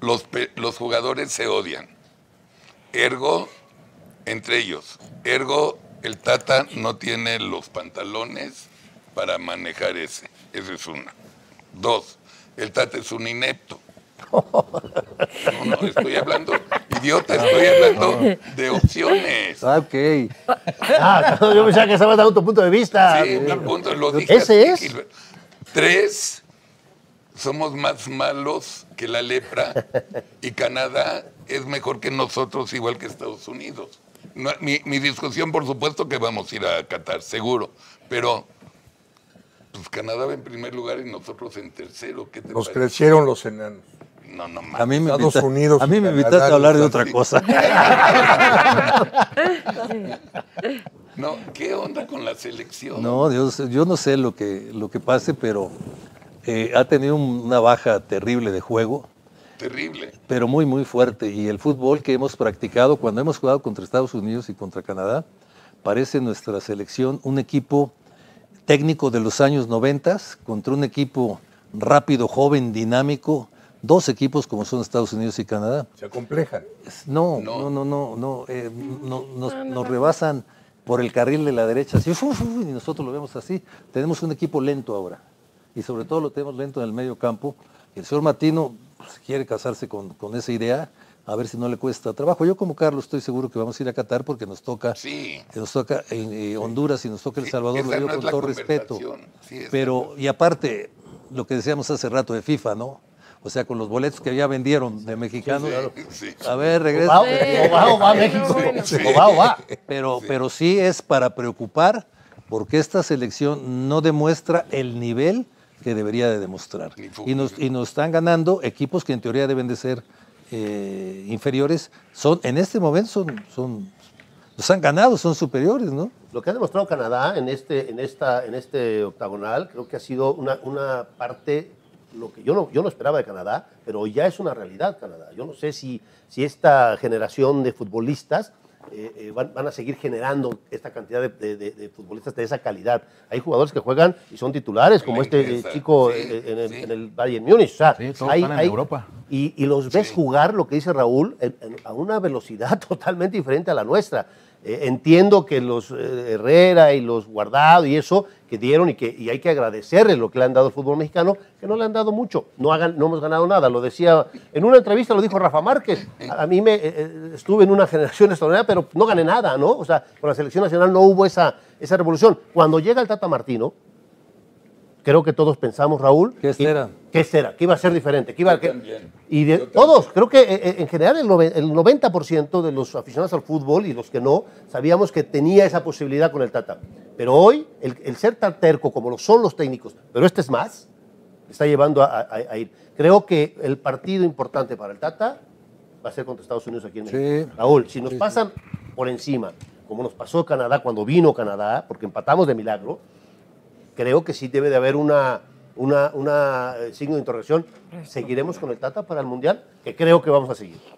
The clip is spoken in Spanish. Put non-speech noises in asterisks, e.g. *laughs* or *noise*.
los, los jugadores se odian. Ergo, entre ellos, ergo, el Tata no tiene los pantalones para manejar ese. Esa es una. Dos, el Tata es un inepto. No, no, estoy hablando, idiota, estoy hablando de opciones. Ah, ok. Ah, yo pensaba que estabas dando tu punto de vista. Sí, mi punto, lo dije ¿Ese es? Tres, somos más malos que la lepra y Canadá es mejor que nosotros, igual que Estados Unidos. No, mi, mi discusión, por supuesto que vamos a ir a Qatar, seguro, pero pues Canadá va en primer lugar y nosotros en tercero. ¿Qué te Nos parece? crecieron los enanos. No, no A mí me, Estados invita- Unidos a mí me Canadá invitaste a hablar de otra cosa. *laughs* No, ¿qué onda con la selección? No, Dios, yo no sé lo que, lo que pase, pero eh, ha tenido un- una baja terrible de juego, Terrible. pero muy, muy fuerte. Y el fútbol que hemos practicado cuando hemos jugado contra Estados Unidos y contra Canadá, parece nuestra selección un equipo técnico de los años 90 contra un equipo rápido, joven, dinámico. Dos equipos como son Estados Unidos y Canadá. Se acomplejan. No, No. no, no, no, no, eh, no- nos, nos rebasan por el carril de la derecha, así, fu, y nosotros lo vemos así. Tenemos un equipo lento ahora, y sobre todo lo tenemos lento en el medio campo. El señor Martino pues, quiere casarse con, con esa idea, a ver si no le cuesta trabajo. Yo como Carlos estoy seguro que vamos a ir a Qatar porque nos toca, Sí. nos toca en eh, Honduras y nos toca El Sí, Salvador, lo digo no con todo respeto. Sí, Pero, y aparte, lo que decíamos hace rato de FIFA, ¿no? O sea, con los boletos que ya vendieron de mexicanos. Sí, sí. A ver, regresa. O va, o va, o va México. O va, o va. Pero, pero sí es para preocupar porque esta selección no demuestra el nivel que debería de demostrar. Y nos, y nos están ganando equipos que en teoría deben de ser eh, inferiores. Son, en este momento son, son, nos han ganado, son superiores, ¿no? Lo que ha demostrado Canadá en este, en esta, en este octagonal creo que ha sido una, una parte, lo que yo no, yo no esperaba de Canadá, pero ya es una realidad Canadá. Yo no sé si, si esta generación de futbolistas eh, eh, van, van a seguir generando esta cantidad de, de- de- de futbolistas de esa calidad. Hay jugadores que juegan y son titulares, como este eh, chico sí, eh, en, el, sí. en el Bayern Múnich. O sea, Sí, todos hay- están en hay- Europa. Y, y los ves Sí. jugar, lo que dice Raúl, en- en- a una velocidad *laughs* totalmente diferente a la nuestra. Eh, entiendo que los eh, Herrera y los Guardado y eso que dieron y que hay que agradecerles lo que le han dado al fútbol mexicano, que no le han dado mucho. No, hagan, no hemos ganado nada. Lo decía en una entrevista, lo dijo Rafa Márquez. A, mí me eh, estuve en una generación *laughs* extraordinaria, pero no gané nada, ¿no? O sea, con la selección nacional no hubo esa, esa revolución. Cuando llega el Tata Martino, creo que todos pensamos, Raúl. ¿Qué será? ¿Qué será? ¿Qué iba a ser diferente? ¿Qué iba que- también. y de todos, creo que eh, eh, en general el, nove- el 90% de los aficionados al fútbol y los que no, sabíamos que tenía esa posibilidad con el Tata. Pero hoy, el, el ser tan terco como lo son los técnicos, pero este es más, le está llevando a, a- a ir. Creo que el partido importante para el Tata va a ser contra Estados Unidos aquí en Sí. México. Raúl, si nos pasan por encima, como nos pasó Canadá cuando vino Canadá, porque empatamos de milagro, creo que sí debe de haber una, una, una, eh, signo de interrogación. ¿Seguiremos con el Tata para el Mundial? Que creo que vamos a seguir.